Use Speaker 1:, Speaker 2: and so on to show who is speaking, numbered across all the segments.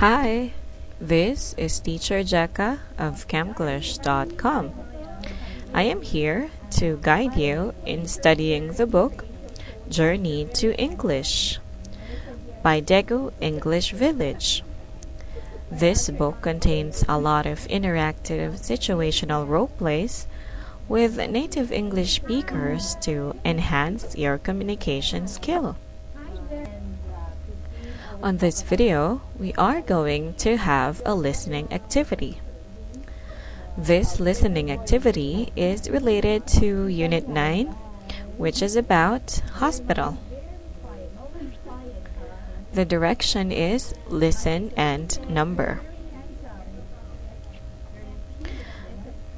Speaker 1: Hi, this is Teacher Jekka of Camglish.com. I am here to guide you in studying the book Journey to English by Daegu English Village. This book contains a lot of interactive situational role plays with native English speakers to enhance your communication skill. On this video, we are going to have a listening activity. This listening activity is related to Unit 9, which is about hospital. The direction is listen and number.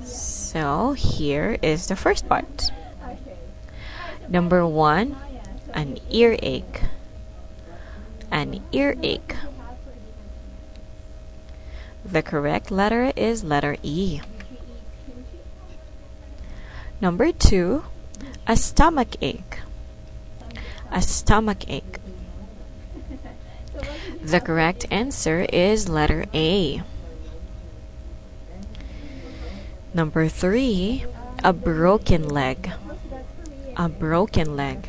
Speaker 1: So here is the first part. Number one, an earache. An earache. The correct letter is letter E. Number two, a stomach ache. A stomach ache. The correct answer is letter A. Number three, a broken leg. A broken leg.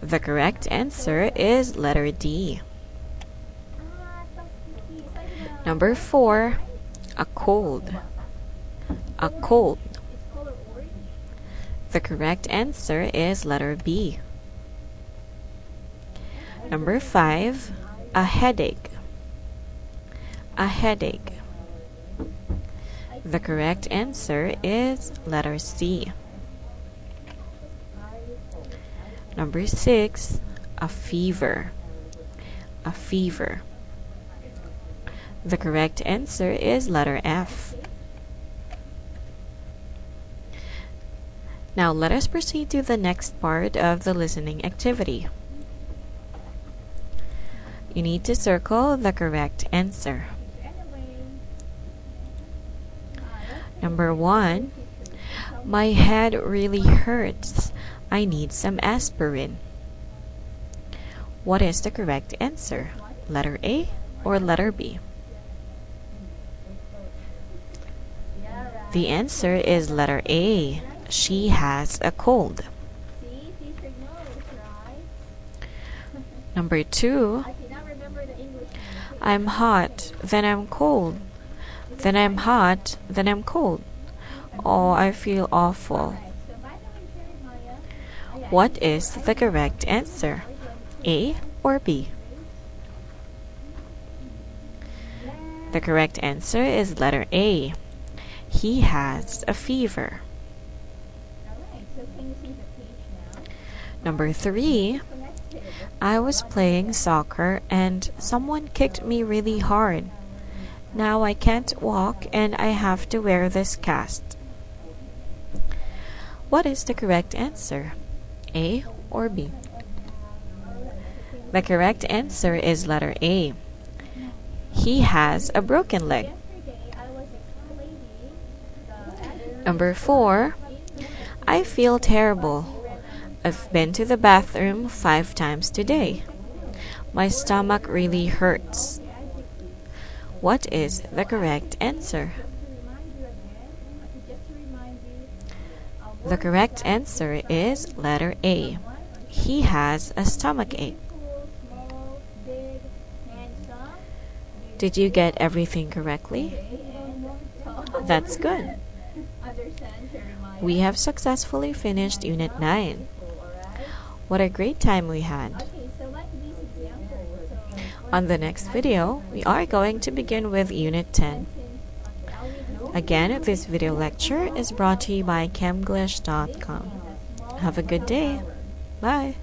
Speaker 1: The correct answer is letter D. Number four, a cold. A cold. The correct answer is letter B. Number five, a headache. A headache. The correct answer is letter C. Number six, a fever. A fever. The correct answer is letter F. Now let us proceed to the next part of the listening activity. You need to circle the correct answer. Number one, my head really hurts. I need some aspirin. What is the correct answer? Letter A or letter B? The answer is letter A. She has a cold. Number two, I'm hot, then I'm cold. Then I'm hot, then I'm cold. Oh, I feel awful. What is the correct answer? A or B? The correct answer is letter A. He has a fever. Number three, I was playing soccer and someone kicked me really hard. Now I can't walk and I have to wear this cast. What is the correct answer? A or B? The correct answer is letter A. He has a broken leg. Number four, I feel terrible. I've been to the bathroom five times today. My stomach really hurts. What is the correct answer? The correct answer is letter A. He has a stomach ache. Did you get everything correctly? That's good. We have successfully finished Unit 9. What a great time we had. On the next video, we are going to begin with Unit 10. Again, this video lecture is brought to you by Camglish.com. Have a good day. Bye.